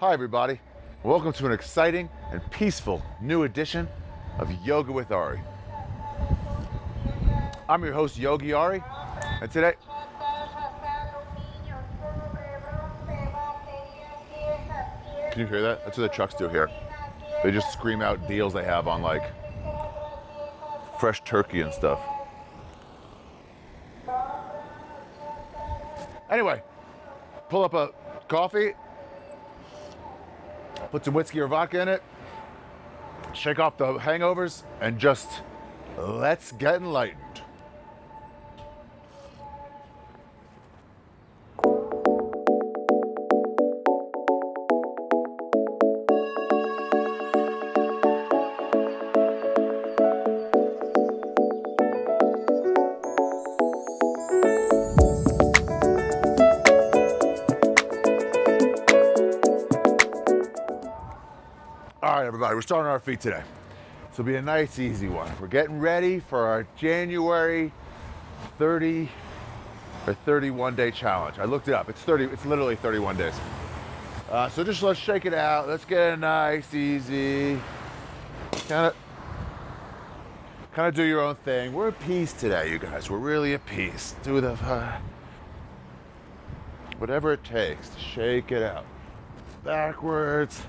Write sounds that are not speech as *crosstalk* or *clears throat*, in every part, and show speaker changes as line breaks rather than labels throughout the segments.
Hi, everybody. Welcome to an exciting and peaceful new edition of Yoga with Ari. I'm your host, Yogi Ari, and today, can you hear that? That's what the trucks do here. They just scream out deals they have on like fresh turkey and stuff. Anyway, pull up a coffee, put some whiskey or vodka in it, shake off the hangovers, and just let's get enlightened. Our feet today. So it'll be a nice, easy one. We're getting ready for our January 30 or 31 day challenge. I looked it up. It's 30. It's literally 31 days. Uh, so just let's shake it out. Let's get it nice, easy. Kind of, kind of do your own thing. We're at peace today, you guys. We're really at peace. Do the uh, whatever it takes to shake it out. Backwards.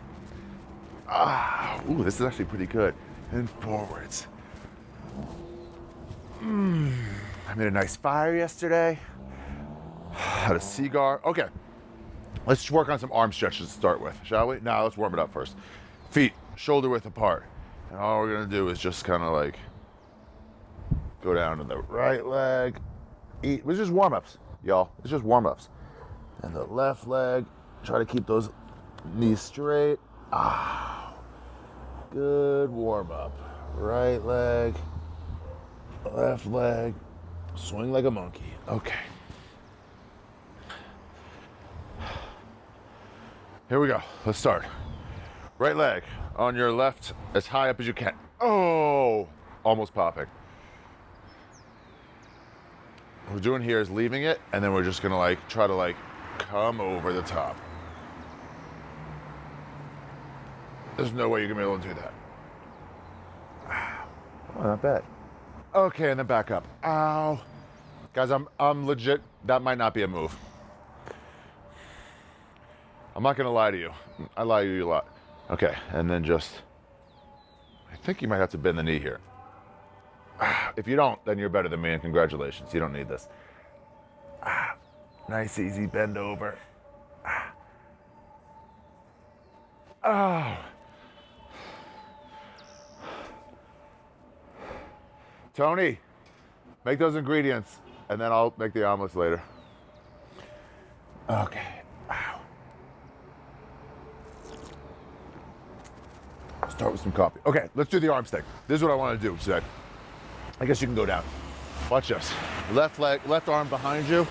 Ah, ooh, this is actually pretty good. And forwards. Mm, I made a nice fire yesterday. *sighs* Had a cigar. Okay, let's work on some arm stretches to start with, shall we? Now let's warm it up first. Feet shoulder width apart. And all we're gonna do is just kind of like go down to the right leg. Eat. It's just warm ups, y'all. It's just warm ups. And the left leg. Try to keep those knees straight. Ah. Good warm up. Right leg, left leg, swing like a monkey. Okay. Here we go. Let's start. Right leg on your left as high up as you can. Oh, almost popping. What we're doing here is leaving it, and then we're just gonna like try to like come over the top. There's no way you're gonna be able to do that. *sighs* Oh, not bad. Okay, and then back up. Ow. Guys, I'm I'm legit that might not be a move. I'm not gonna lie to you. I lie to you a lot. Okay, and then just I think you might have to bend the knee here. *sighs* If you don't, then you're better than me, and congratulations. You don't need this. *sighs* Nice, easy bend over. Oh. Tony, make those ingredients, and then I'll make the omelets later. Okay. Wow. Start with some coffee. Okay, let's do the arm stick. This is what I want to do today. I guess you can go down. Watch this. Left leg, left arm behind you,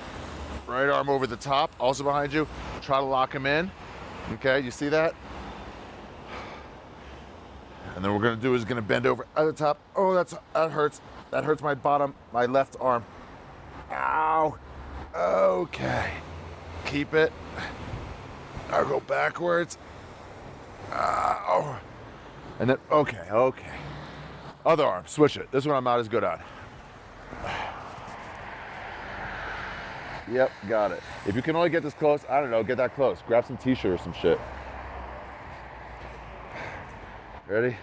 right arm over the top, also behind you. Try to lock him in. Okay, you see that? And then what we're gonna do is gonna bend over at the top. Oh, that's that hurts. That hurts my bottom, my left arm. Ow. Okay. Keep it. I'll go backwards. Ow. And then okay, okay. Other arm, switch it. This one I'm not as good on. Yep, got it. If you can only get this close, I don't know, get that close. Grab some t-shirt or some shit. Ready?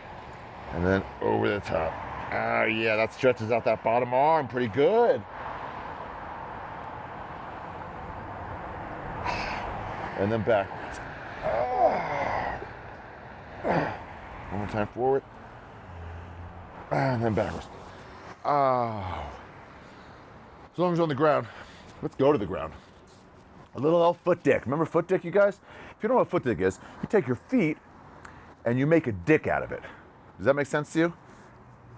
And then over the top. Ah, yeah, that stretches out that bottom arm pretty good. And then backwards. Ah. One more time forward. And then backwards. Oh. As long as on the ground, let's go to the ground. A little old foot dick. Remember foot dick, you guys? If you don't know what foot dick is, you take your feet and you make a dick out of it. Does that make sense to you?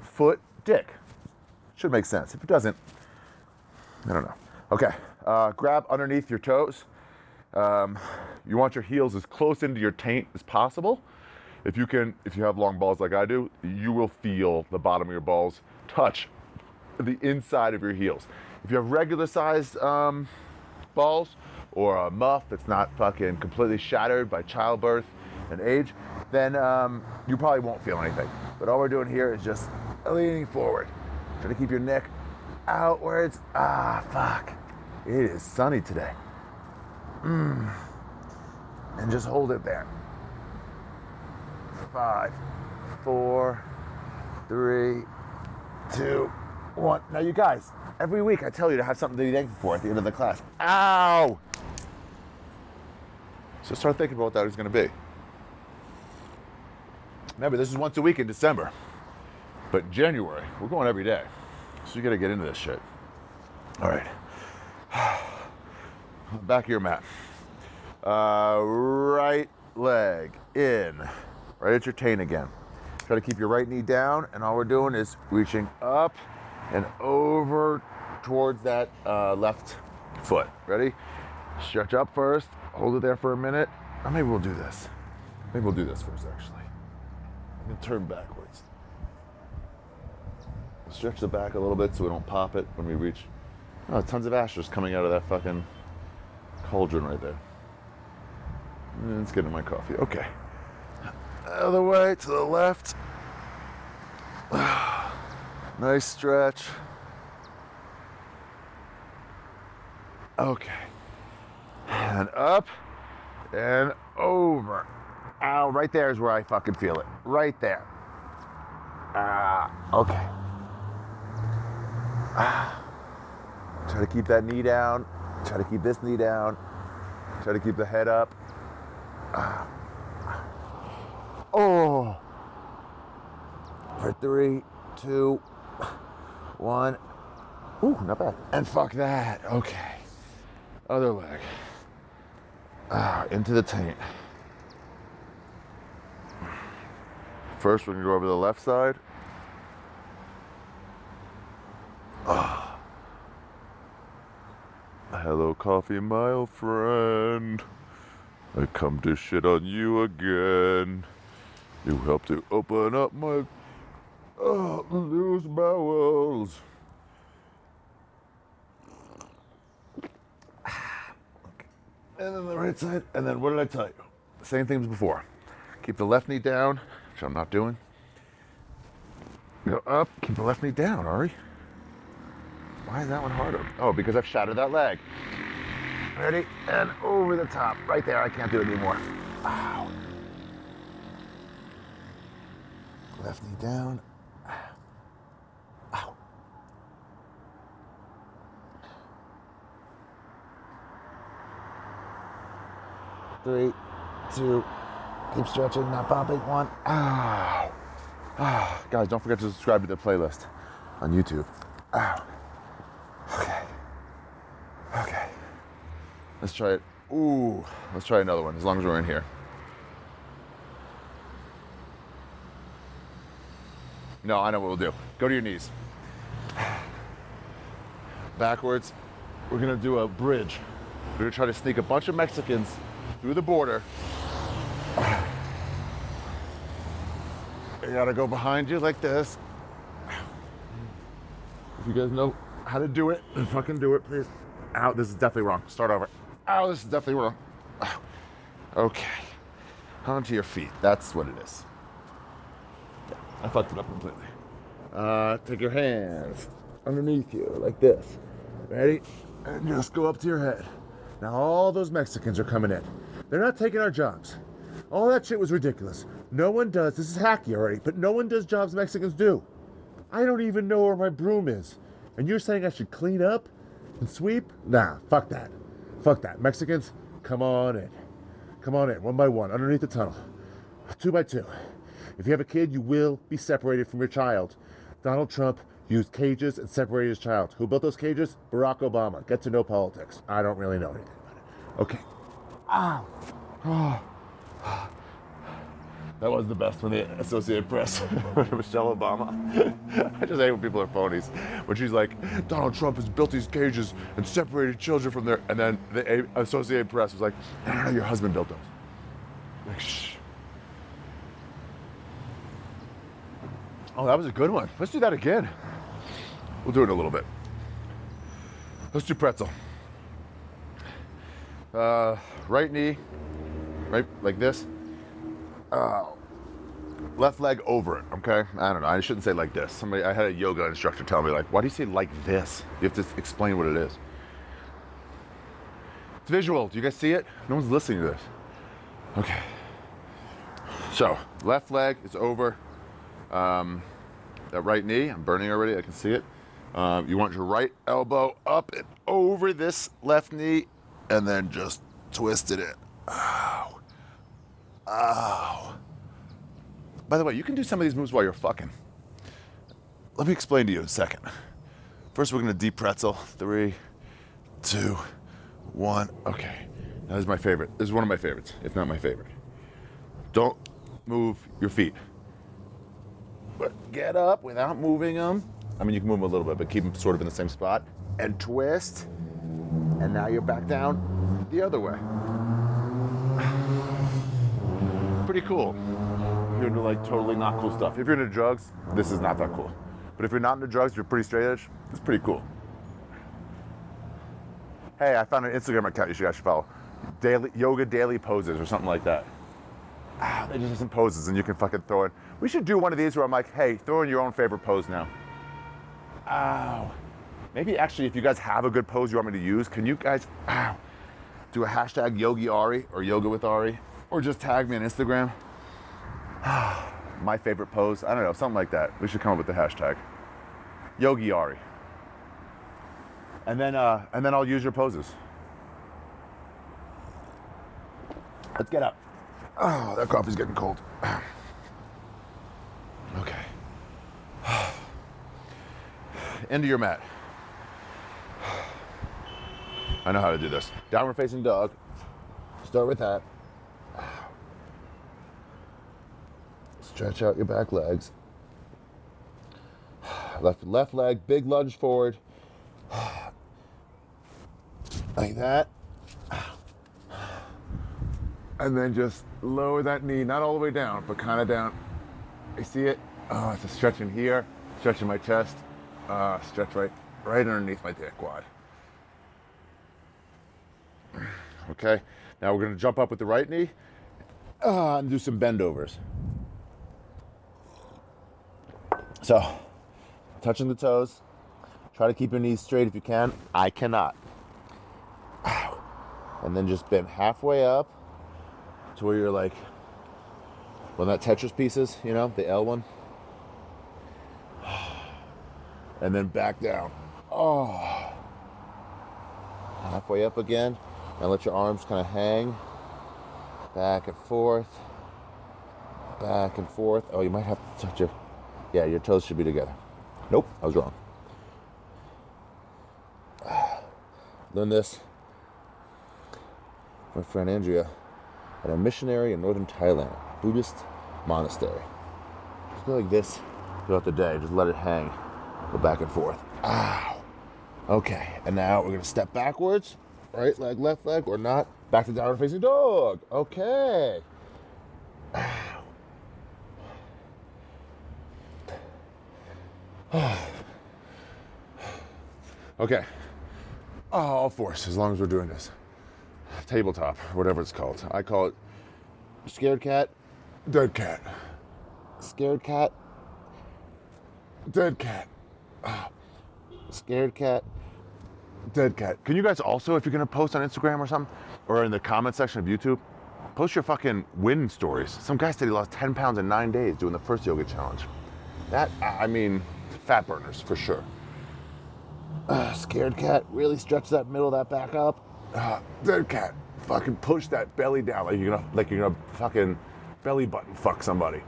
Foot dick. Should make sense. If it doesn't, I don't know. Okay, uh, grab underneath your toes. Um, you want your heels as close into your taint as possible. If you can, if you have long balls like I do, you will feel the bottom of your balls touch the inside of your heels. If you have regular sized um, balls or a muff that's not fucking completely shattered by childbirth and age, then um, you probably won't feel anything. But all we're doing here is just leaning forward. Try to keep your neck outwards. Ah, fuck. It is sunny today. Mm. And just hold it there. Five, four, three, two, one. Now, you guys, every week I tell you to have something to be thankful for at the end of the class. Ow! So start thinking about what that is going to be. Remember, this is once a week in December. But January, we're going every day. So you got to get into this shit. All right. *sighs* Back of your mat. Uh, right leg in. Right at your taint again. Try to keep your right knee down, and all we're doing is reaching up and over towards that uh, left foot. Ready? Stretch up first. Hold it there for a minute. Or maybe we'll do this. Maybe we'll do this first, actually. And turn backwards. Stretch the back a little bit so we don't pop it when we reach. Oh, tons of ashes coming out of that fucking cauldron right there. Mm, Let's get in my coffee. Okay. Other way to the left. *sighs* nice stretch. Okay. And up and over. Ow, right there is where I fucking feel it. Right there. Ah, okay. Ah. Try to keep that knee down. Try to keep this knee down. Try to keep the head up. Ah. Oh. For three, two, one. Ooh, not bad. And fuck that. Okay. Other leg. Ah, into the taint. First, we're gonna go over the left side. Ah. Hello, coffee, my old friend. I come to shit on you again. You helped to open up my uh, loose bowels. And then the right side, and then what did I tell you? Same things before. Keep the left knee down, which I'm not doing. Go up, keep the left knee down, Ari. Why is that one harder? Oh, because I've shattered that leg. Ready? And over the top. Right there, I can't do it anymore. Ow. Left knee down. Ow. Three, two, keep stretching, not popping. One. Ow. Ah, guys, don't forget to subscribe to the playlist on YouTube. Ow. Okay. Okay. Let's try it. Ooh, let's try another one as long as we're in here. No, I know what we'll do. Go to your knees. Backwards. We're gonna do a bridge. We're gonna try to sneak a bunch of Mexicans through the border. You gotta go behind you like this. If you guys know how to do it, fucking do it, please. Ow, this is definitely wrong. Start over. Ow, this is definitely wrong. Okay. Onto your feet. That's what it is. Yeah, I fucked it up completely. Uh, take your hands underneath you like this. Ready? And just go up to your head. Now all those Mexicans are coming in. They're not taking our jobs. All that shit was ridiculous. No one does. This is hacky already, but no one does jobs Mexicans do. I don't even know where my broom is. And you're saying I should clean up and sweep? Nah, fuck that. Fuck that. Mexicans, come on in. Come on in, one by one, underneath the tunnel. Two by two. If you have a kid, you will be separated from your child. Donald Trump used cages and separated his child. Who built those cages? Barack Obama. Get to know politics. I don't really know anything about it. Okay. Ow. Oh. That was the best from the Associated Press. *laughs* Michelle Obama. *laughs* I just hate when people are phonies. When she's like, Donald Trump has built these cages and separated children from their. And then the Associated Press was like, no, no, no, your husband built those. Like, shh. Oh, that was a good one. Let's do that again. We'll do it in a little bit. Let's do pretzel. Uh, right knee, right like this. Uh, left leg over it. Okay. I don't know. I shouldn't say like this. Somebody, I had a yoga instructor tell me like, why do you say like this? You have to explain what it is. It's visual. Do you guys see it? No one's listening to this. Okay. So left leg is over. Um, that right knee, I'm burning already. I can see it. Um, you want your right elbow up and over this left knee, and then just twisted it. Ow. Ow. By the way, you can do some of these moves while you're fucking. Let me explain to you in a second. First, we're gonna deep pretzel. Three, two, one. Okay. That is my favorite. This is one of my favorites, if not my favorite. Don't move your feet. But get up without moving them. I mean, you can move them a little bit, but keep them sort of in the same spot. And twist. And now you're back down the other way. Pretty cool. If you're into like totally not cool stuff. If you're into drugs, this is not that cool. But if you're not into drugs, you're pretty straight edge, it's pretty cool. Hey, I found an Instagram account you should guys should follow. Daily yoga daily poses or something like that. Ah, they just have some poses and you can fucking throw in. We should do one of these where I'm like, hey, throw in your own favorite pose now. Ow. Maybe actually, if you guys have a good pose you want me to use, can you guys do a hashtag Yogi Ari or Yoga with Ari, or just tag me on Instagram? *sighs* My favorite pose. I don't know, something like that. We should come up with the hashtag Yogi Ari, and then uh, and then I'll use your poses. Let's get up. Oh, that coffee's getting cold. *sighs* Okay. *sighs* Into your mat. I know how to do this. Downward facing dog. Start with that. Stretch out your back legs. *sighs* Left left leg, big lunge forward. *sighs* Like that. *sighs* And then just lower that knee, not all the way down, but kind of down. You see it? Oh, it's a stretch in here, stretch in my chest, uh, stretch right, right underneath my dick quad. Okay, now we're gonna jump up with the right knee uh, and do some bend So, touching the toes, try to keep your knees straight if you can. I cannot. *sighs* And then just bend halfway up to where you're like, when that Tetris pieces, you know, the L one. *sighs* And then back down. Oh. Halfway up again. And let your arms kind of hang. Back and forth. Back and forth. Oh, you might have to touch your. Yeah, your toes should be together. Nope, I was wrong. *sighs* Learn this. My friend Andrea at a missionary in northern Thailand, Buddhist monastery. Just go like this throughout the day. Just let it hang. Go back and forth. Ow. Okay, and now we're gonna step backwards. Right leg, left leg, or not. Back to the downward facing dog. Okay. Okay. Oh, all fours, as long as we're doing this. Tabletop, whatever it's called. I call it scared cat, dead cat. Scared cat, dead cat. Scared cat, dead cat. Can you guys also, if you're gonna post on Instagram or something, or in the comment section of YouTube, post your fucking win stories. Some guy said he lost 10 pounds in nine days doing the first yoga challenge. That, I mean, fat burners for sure. Uh, scared cat, really stretch that middle of that back up. Uh, dead cat, fucking push that belly down like you're gonna, like you're gonna fucking belly button fuck somebody.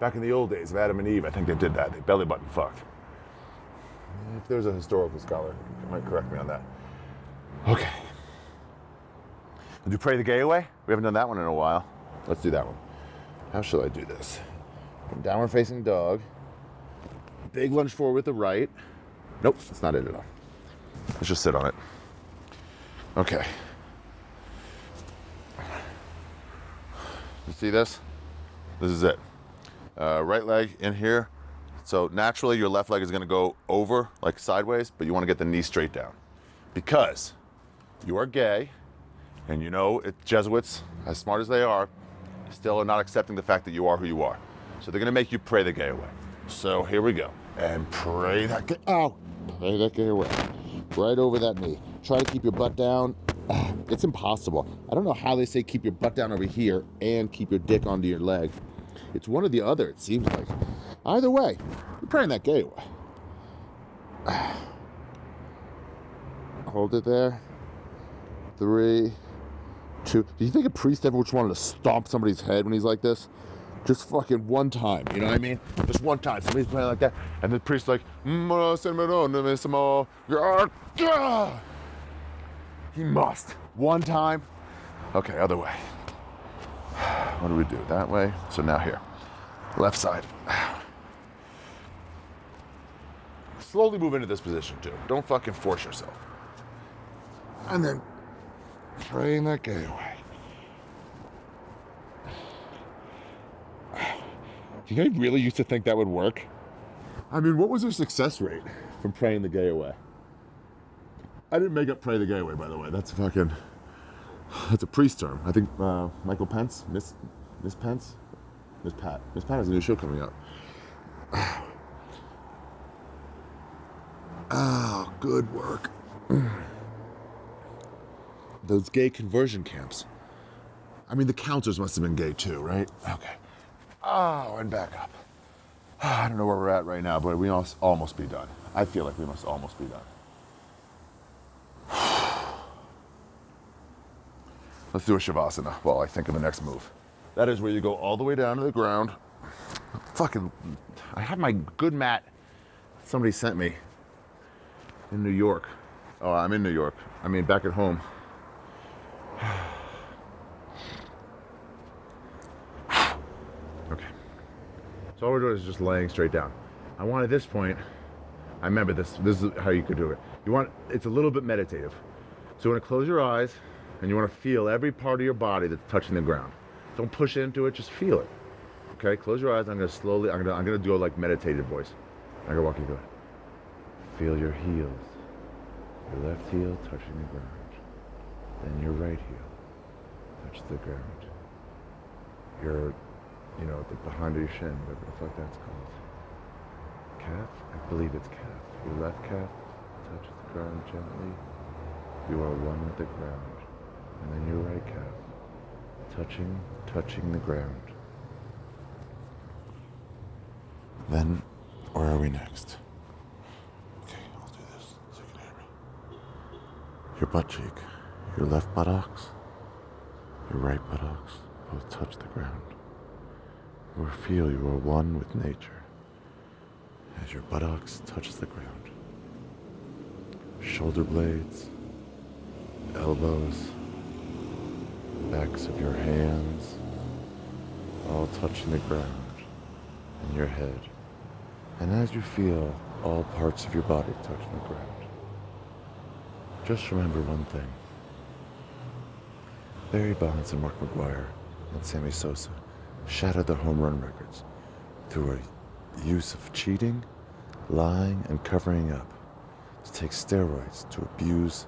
Back in the old days of Adam and Eve, I think they did that. They belly button fucked. If there's a historical scholar, you might correct me on that. Okay. Did you pray the gay away? We haven't done that one in a while. Let's do that one. How shall I do this? Downward facing dog. Big lunge forward with the right. Nope, that's not it at all. Let's just sit on it. Okay. You see this? This is it. Uh, right leg in here. So naturally, your left leg is going to go over, like sideways, but you want to get the knee straight down. Because you are gay, And you know, it, Jesuits, as smart as they are, still are not accepting the fact that you are who you are. So they're gonna make you pray the gay away. So here we go. And pray that gay, ow, pray that gay away. Right over that knee. Try to keep your butt down. *clears throat* It's impossible. I don't know how they say keep your butt down over here and keep your dick onto your leg. It's one or the other, it seems like. Either way, you're praying that away. *sighs* Hold it there. Three, two. Do you think a priest ever just wanted to stomp somebody's head when he's like this? Just fucking one time, you know what I mean? Just one time. Somebody's playing like that, and the priest's like, "Mm, he must. One time. Okay, other way. *sighs* What do we do? That way. So now here. Left side. *sighs* Slowly move into this position too. Don't fucking force yourself. And then praying that gay away. Do you really used to think that would work? I mean, what was their success rate from praying the gay away? I didn't make up pray the gay away, by the way. That's a fucking. That's a priest term. I think uh, Michael Pence, Miss Miss Pence, Miss Pat, Miss Pat has a new show coming out. *sighs* Oh, good work. Those gay conversion camps. I mean, the counselors must have been gay too, right? Okay. Oh, and back up. Ah, I don't know where we're at right now, but we must almost be done. I feel like we must almost be done. *sighs* Let's do a Shavasana while I think of the next move. That is where you go all the way down to the ground. Fucking, I have my good mat somebody sent me in New York. Oh, I'm in New York. I mean, back at home. *sighs* okay. So all we're doing is just laying straight down. I want at this point, I remember this, this is how you could do it. You want, it's a little bit meditative. So you want to close your eyes and you want to feel every part of your body that's touching the ground. Don't push into it, just feel it. Okay, close your eyes. I'm gonna slowly, I'm gonna, I'm gonna do a like meditative voice. I'm gonna walk you through it. Feel your heels. Your left heel touching the ground. Then your right heel touch the ground. Your, you know, the behind your shin, whatever the fuck that's called. Calf? I believe it's calf. Your left calf touches the ground gently. You are one with the ground. And then your right calf touching, touching the ground. Then, where are we next? Okay, I'll do this so you can hear me. Your butt cheek, your left buttocks, your right buttocks both touch the ground. Or feel you are one with nature as your buttocks touch the ground. Shoulder blades, elbows, backs of your hands, all touching the ground and your head. And as you feel all parts of your body touching the ground, just remember one thing. Barry Bonds and Mark McGwire and Sammy Sosa shattered their home run records through a use of cheating, lying, and covering up to take steroids to abuse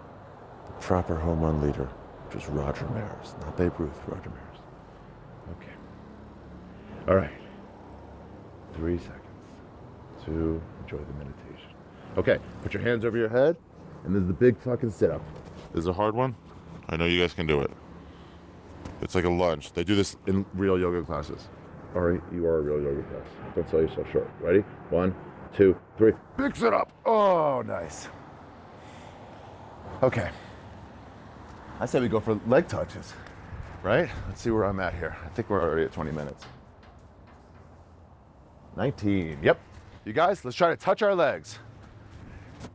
the proper home run leader, which was Roger Maris, not Babe Ruth, Roger Maris. Okay. All right. Three seconds to enjoy the meditation. Okay, put your hands over your head, and this is the big fucking sit up. This is a hard one. I know you guys can do it. It's like a lunge. They do this in real yoga classes. All right, you are a real yoga class. Don't sell yourself short. Ready? One, two, three. Big it up. Oh, nice. Okay. I said we go for leg touches, right? Let's see where I'm at here. I think we're already at 20 minutes. 19. Yep. You guys, let's try to touch our legs.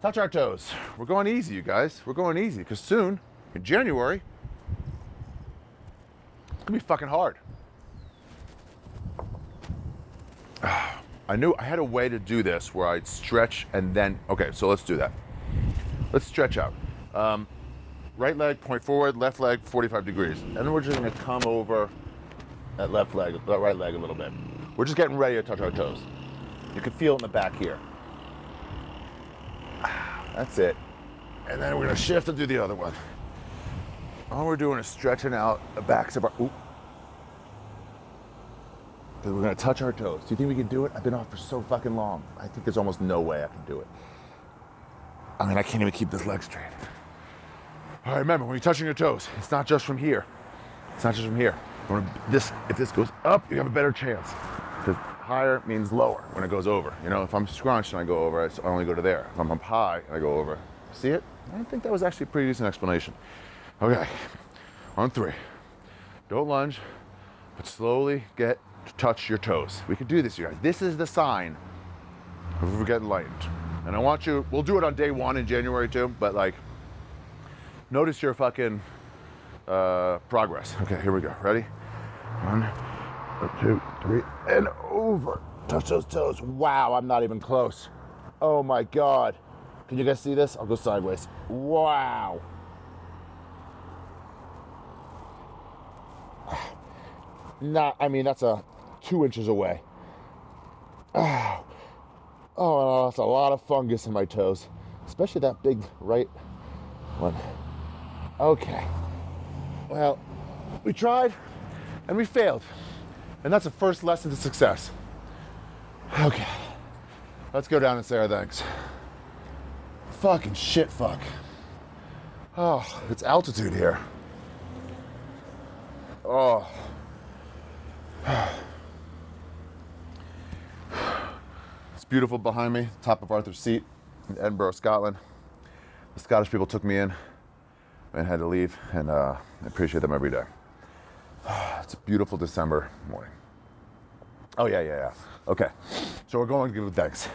Touch our toes. We're going easy, you guys. We're going easy because soon, in January, it's gonna be fucking hard. *sighs* I knew I had a way to do this where I'd stretch and then, okay, so let's do that. Let's stretch out. Um, right leg, point forward, left leg, 45 degrees. And then we're just gonna come over that left leg, that right leg a little bit. We're just getting ready to touch our toes. You can feel it in the back here. *sighs* That's it. And then we're gonna shift and do the other one. All we're doing is stretching out the backs of our. Oop. We're gonna touch our toes. Do you think we can do it? I've been off for so fucking long. I think there's almost no way I can do it. I mean, I can't even keep this leg straight. All right, remember, when you're touching your toes, it's not just from here. It's not just from here. This, if this goes up, you have a better chance. Because higher means lower when it goes over. You know, if I'm scrunched and I go over, I only go to there. If I'm up high, I go over. See it? I think that was actually a pretty decent explanation. Okay, on three. Don't lunge, but slowly get to touch your toes. We can do this, you guys. This is the sign of we're getting lightened. And I want you, we'll do it on day one in January too, but like, notice your fucking uh, progress. Okay, here we go. Ready? One, two, three, and over. Touch those toes. Wow, I'm not even close. Oh my God. Can you guys see this? I'll go sideways. Wow. Not, I mean, that's a two inches away. *sighs* Oh, oh, that's a lot of fungus in my toes, especially that big right one. Okay. Well, we tried and we failed. And that's the first lesson to success. Okay. Let's go down and say our thanks. Fucking shit fuck. Oh, it's altitude here. Oh. It's beautiful behind me, top of Arthur's Seat in Edinburgh, Scotland. The Scottish people took me in and had to leave, and uh, I appreciate them every day. *sighs* It's a beautiful December morning. Oh, yeah, yeah, yeah. Okay, so we're going to give thanks.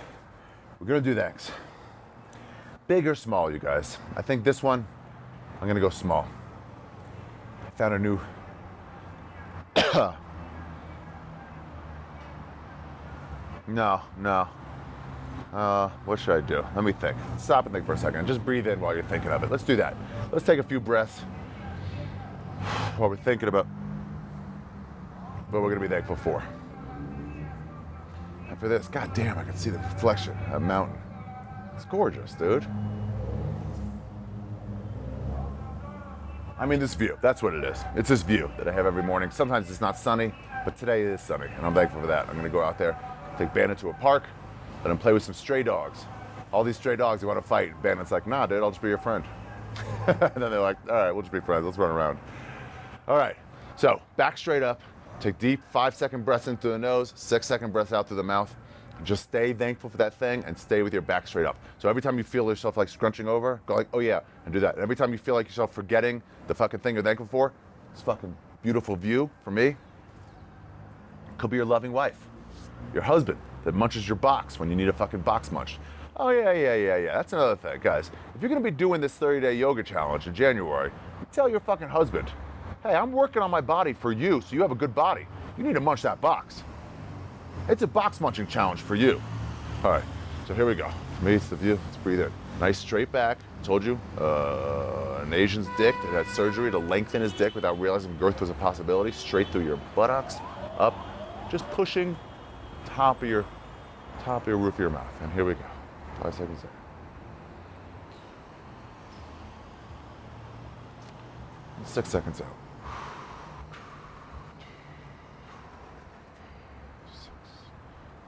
We're going to do thanks. Big or small, you guys? I think this one, I'm going to go small. I found a new. *coughs* *coughs* no, no. Uh, what should I do? Let me think. Stop and think for a second. Just breathe in while you're thinking of it. Let's do that. Let's take a few breaths while we're thinking about what we're going to be thankful for. And for this, god damn, I can see the reflection of that mountain. It's gorgeous, dude. I mean, this view, that's what it is. It's this view that I have every morning. Sometimes it's not sunny, but today it is sunny, and I'm thankful for that. I'm gonna go out there, take Bandit to a park, let him play with some stray dogs. All these stray dogs, they wanna fight. Bandit's like, nah, dude, I'll just be your friend. *laughs* and then they're like, all right, we'll just be friends, let's run around. All right, so back straight up, take deep five second breaths in through the nose, six second breaths out through the mouth. Just stay thankful for that thing and stay with your back straight up. So every time you feel yourself like scrunching over, go like, oh yeah, and do that. And every time you feel like yourself forgetting the fucking thing you're thankful for, it's fucking beautiful view for me, could be your loving wife, your husband that munches your box when you need a fucking box munch. Oh yeah, yeah, yeah, yeah. That's another thing, guys. If you're gonna be doing this 30-day yoga challenge in January, tell your fucking husband, hey, I'm working on my body for you, so you have a good body. You need to munch that box. It's a box munching challenge for you. All right, so here we go. For me, it's the view. Let's breathe in. Nice straight back. Told you, uh, an Asian's dick that had surgery to lengthen his dick without realizing girth was a possibility. Straight through your buttocks, up, just pushing top of your top of your roof of your mouth. And here we go. Five seconds in. Six seconds out.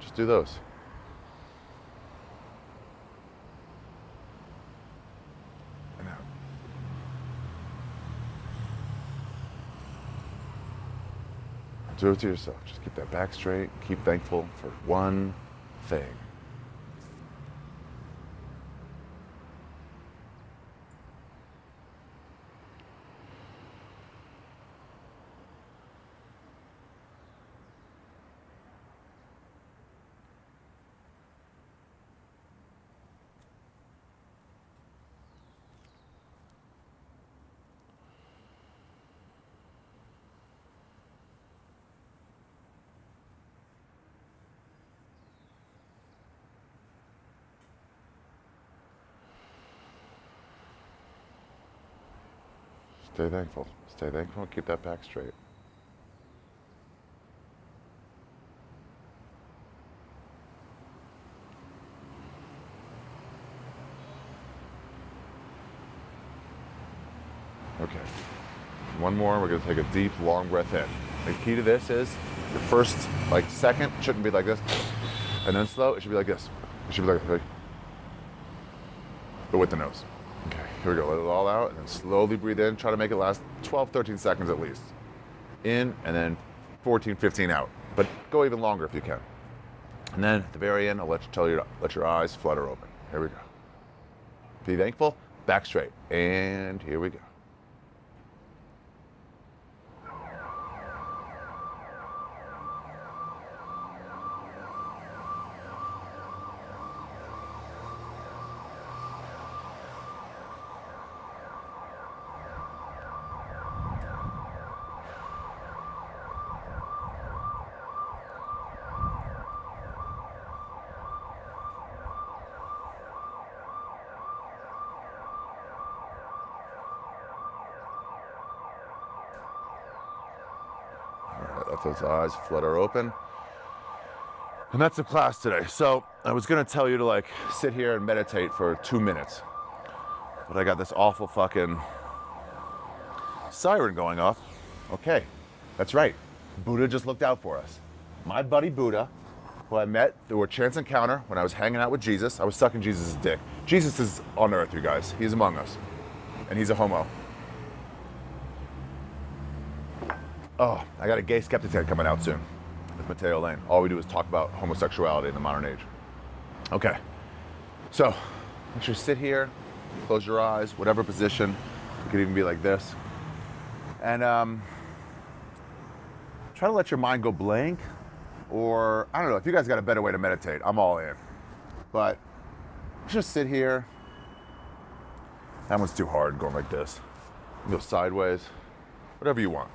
Just do those. And out. Do it to yourself. Just keep that back straight. Keep thankful for one thing. Stay thankful. Stay thankful. Keep that back straight. Okay. one more. We're gonna take a deep, long breath in. The key to this is your first like second shouldn't be like this, and then slow. It should be like this. It should be like, like but with the nose. Okay, here we go. Let it all out, and then slowly breathe in. Try to make it last 12, 13 seconds at least. In, and then 14, 15 out. But go even longer if you can. And then at the very end, I'll let you tell you to let your eyes flutter open. Here we go. Be thankful. Back straight. And here we go. All right, let those eyes flutter open. And that's the class today. So I was gonna tell you to like sit here and meditate for two minutes, but I got this awful fucking siren going off. Okay, that's right. Buddha just looked out for us. My buddy Buddha, who I met through a chance encounter when I was hanging out with Jesus. I was sucking Jesus' dick. Jesus is on earth, you guys. He's among us. And he's a homo. Oh, I got a gay Skeptic Tank coming out soon with Mateo Lane. All we do is talk about homosexuality in the modern age. Okay. So, make sure you sit here, close your eyes, whatever position. You could even be like this. And um, try to let your mind go blank. Or, I don't know, if you guys got a better way to meditate, I'm all in. But just sit here. That one's too hard going like this. Go sideways, whatever you want.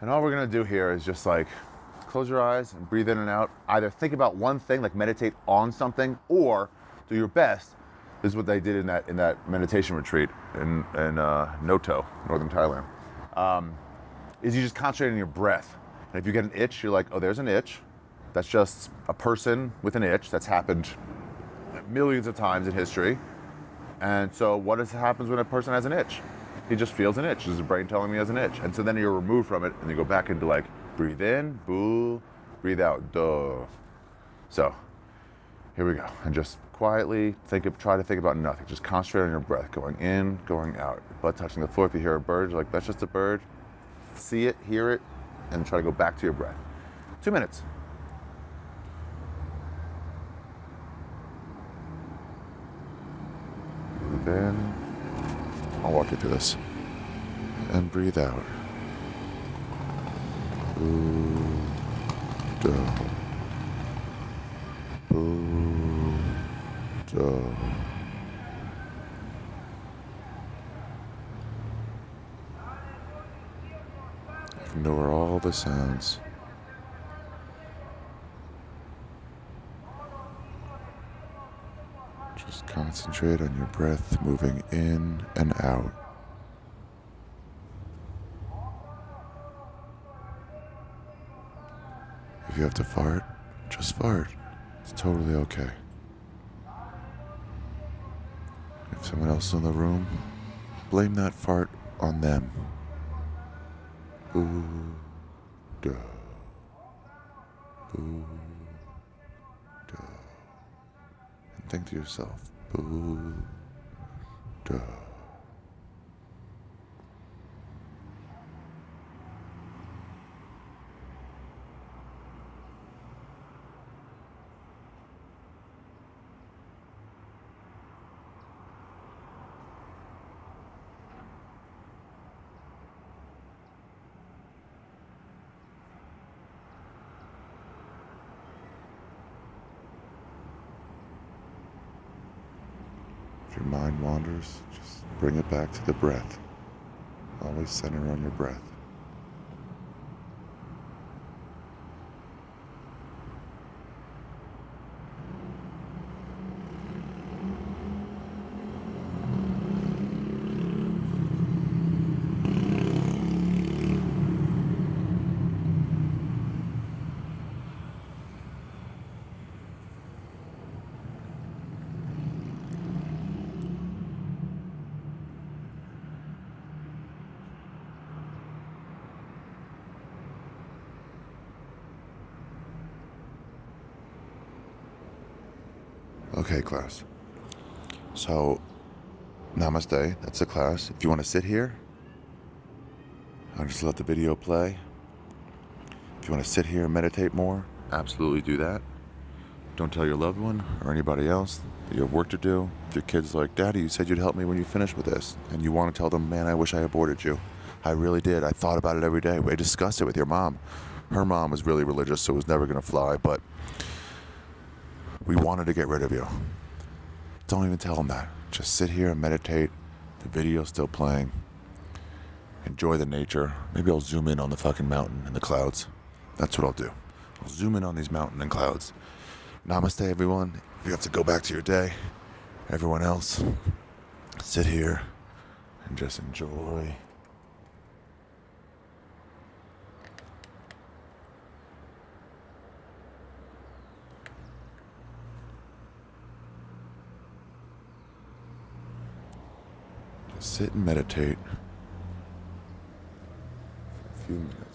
And all we're gonna do here is just like close your eyes and breathe in and out. Either think about one thing, like meditate on something, or do your best. This is what they did in that in that meditation retreat in in uh, Noto, northern Thailand. Um, is you just concentrate on your breath. And if you get an itch, you're like, oh, there's an itch. That's just a person with an itch. That's happened millions of times in history. And so, what is, happens when a person has an itch? He just feels an itch. Is the brain telling me he has an itch. And so then you're removed from it and you go back into like breathe in, boo, breathe out, duh. So here we go. And just quietly think of, try to think about nothing. Just concentrate on your breath, going in, going out. Butt touching the floor. If you hear a bird, you're like, that's just a bird. See it, hear it, and try to go back to your breath. Two minutes. Breathe in. I'll walk you through this. And breathe out. Duh. Boo. Ignore all the sounds. Just concentrate on your breath moving in and out. If you have to fart, just fart. It's totally okay. If someone else is in the room, blame that fart on them. Boo. Duh. Boo. Duh. And think to yourself, boo. Duh. If your mind wanders, just bring it back to the breath. Always center on your breath. Okay, class. So, namaste. That's the class. If you want to sit here, I'll just let the video play. If you want to sit here and meditate more, absolutely do that. Don't tell your loved one or anybody else that you have work to do. If your kid's like, Daddy, you said you'd help me when you finish with this, and you want to tell them, Man, I wish I aborted you. I really did. I thought about it every day. We discussed it with your mom. Her mom was really religious, so it was never going to fly, but we wanted to get rid of you. Don't even tell them that. Just sit here and meditate. The video's still playing. Enjoy the nature. Maybe I'll zoom in on the fucking mountain and the clouds. That's what I'll do. I'll zoom in on these mountain and clouds. Namaste, everyone. If you have to go back to your day, everyone else, sit here and just enjoy. Just sit and meditate for a few minutes.